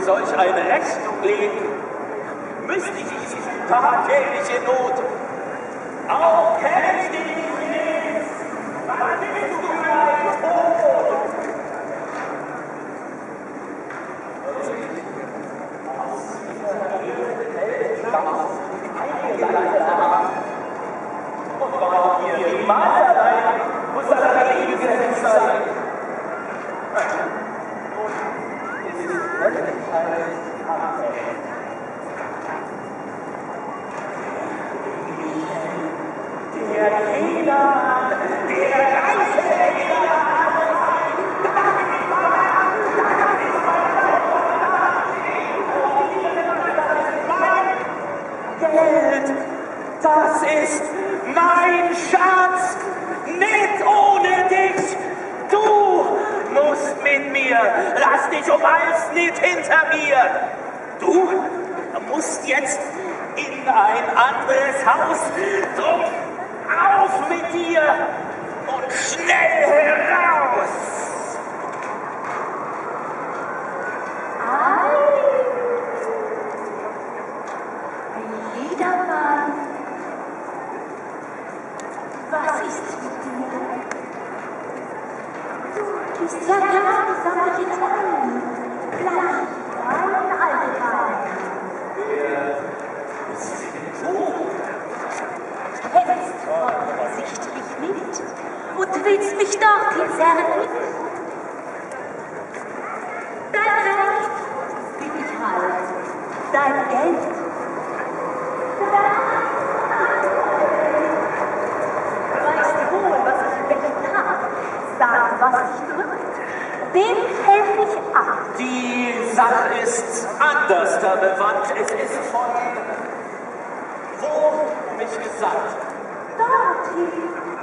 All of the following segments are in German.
solch eine Rechnung legen, müsste ich diese tagtägliche Not auch nicht, für Tod? Und war hier die Malerei, muss das dagegen gesetzt sein. Nun ist es wirklich ein Abwägen. Der Fehler, der ganze Geld, das ist mein Schatz, nicht ohne dich. Du musst mit mir, lass dich um alles nicht hinter mir. Du musst jetzt in ein anderes Haus, drum auf mit dir und schnell heraus. Was ist mit dir? Du bist ja gerade sammelt jetzt an. Gleich, ein Alter. Kennst offensichtlich nicht und willst mich dorthin zerren. Dein Recht will ich halt. Dein Geld Weißt du wohl, was ich habe? Sag, was dich drückt. Dem helfe ich ab. Die Sache ist anders da bewandt. Es ist von wo mich gesagt. Dorthin.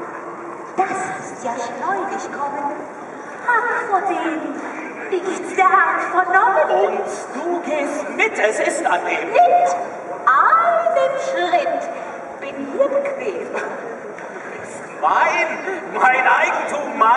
Das ist ja schleunig kommen. Hab vor dem nichts der Art vernommen. Und du gehst mit, es ist an dem. Mit einem Schritt. Bin hier bequem. Mein, mein Eigentum, mein.